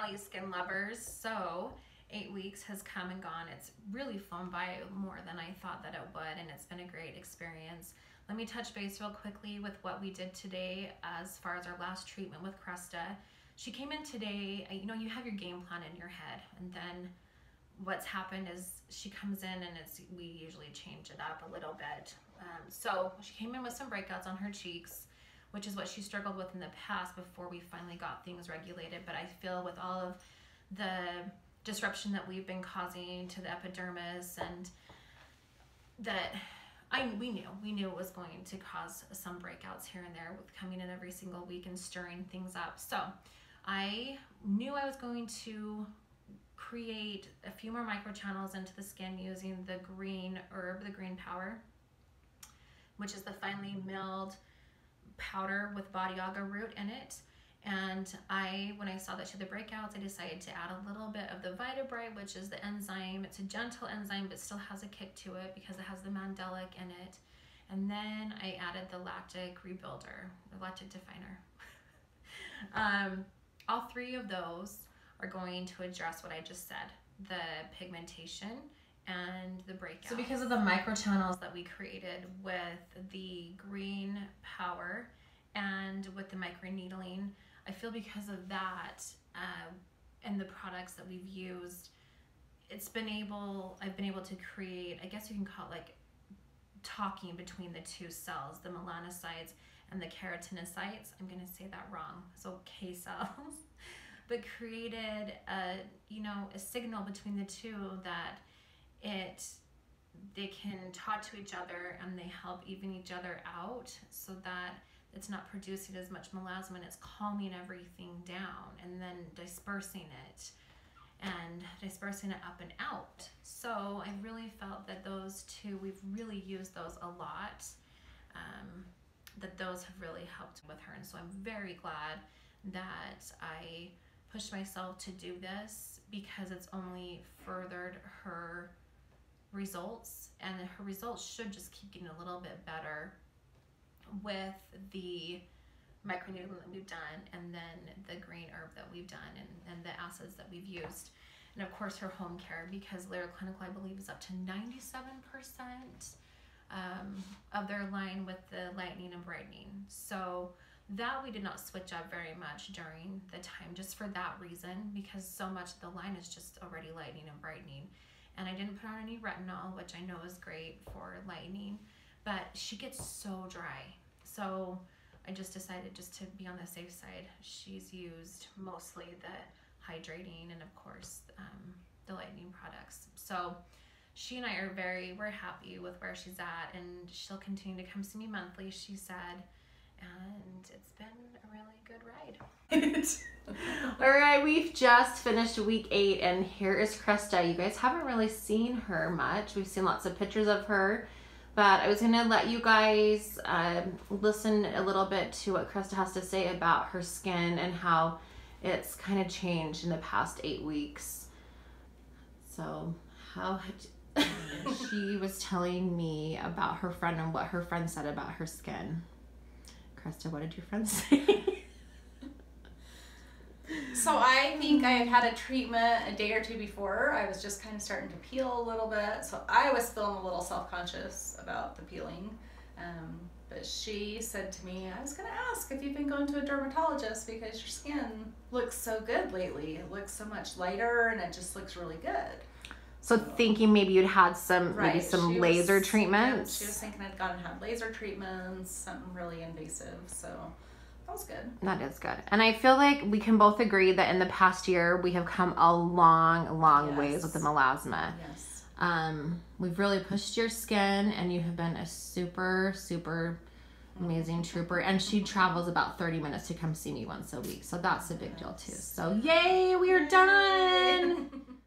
all you skin lovers. So eight weeks has come and gone. It's really flown by more than I thought that it would, and it's been a great experience. Let me touch base real quickly with what we did today as far as our last treatment with Cresta. She came in today, uh, you know, you have your game plan in your head, and then what's happened is she comes in and it's we usually change it up a little bit. Um, so she came in with some breakouts on her cheeks which is what she struggled with in the past before we finally got things regulated. But I feel with all of the disruption that we've been causing to the epidermis and that I we knew we knew it was going to cause some breakouts here and there with coming in every single week and stirring things up. So I knew I was going to create a few more microchannels into the skin using the green herb, the green power, which is the finely milled powder with Badiaga root in it. And I, when I saw that she had the breakouts, I decided to add a little bit of the Vitabright, which is the enzyme. It's a gentle enzyme, but still has a kick to it because it has the mandelic in it. And then I added the lactic rebuilder, the lactic definer. um, all three of those are going to address what I just said, the pigmentation, and the breakout. So because of the microchannels that we created with the green power and with the microneedling, I feel because of that uh, and the products that we've used, it's been able, I've been able to create, I guess you can call it like talking between the two cells, the melanocytes and the keratinocytes. I'm going to say that wrong. So K cells. but created a, you know, a signal between the two that it they can talk to each other and they help even each other out so that it's not producing as much melasma and it's calming everything down and then dispersing it and dispersing it up and out. So I really felt that those two, we've really used those a lot, um, that those have really helped with her. And so I'm very glad that I pushed myself to do this because it's only furthered her results and her results should just keep getting a little bit better with the microneedling that we've done and then the green herb that we've done and, and the acids that we've used. And of course her home care because Lira Clinical I believe is up to 97% um, of their line with the lightening and brightening. So that we did not switch up very much during the time just for that reason because so much of the line is just already lightening and brightening and I didn't put on any retinol, which I know is great for lightening, but she gets so dry. So I just decided just to be on the safe side. She's used mostly the hydrating and of course um, the lightening products. So she and I are very, we're happy with where she's at and she'll continue to come see me monthly, she said and it's been a really good ride. All right, we've just finished week eight, and here is Cresta. You guys haven't really seen her much. We've seen lots of pictures of her, but I was gonna let you guys um, listen a little bit to what Cresta has to say about her skin and how it's kind of changed in the past eight weeks. So, how had she was telling me about her friend and what her friend said about her skin. Cresta, what did your friends say? so I think I had had a treatment a day or two before. I was just kind of starting to peel a little bit. So I was feeling a little self-conscious about the peeling. Um, but she said to me, I was going to ask if you've been going to a dermatologist because your skin looks so good lately. It looks so much lighter and it just looks really good. So thinking maybe you'd had some right. maybe some she laser was, treatments. Yeah, she was thinking I'd gone and had laser treatments, something really invasive. So that was good. That is good. And I feel like we can both agree that in the past year we have come a long, long yes. ways with the melasma. Yes. Um, we've really pushed your skin and you have been a super, super amazing trooper and she travels about 30 minutes to come see me once a week so that's a big deal too so yay we are done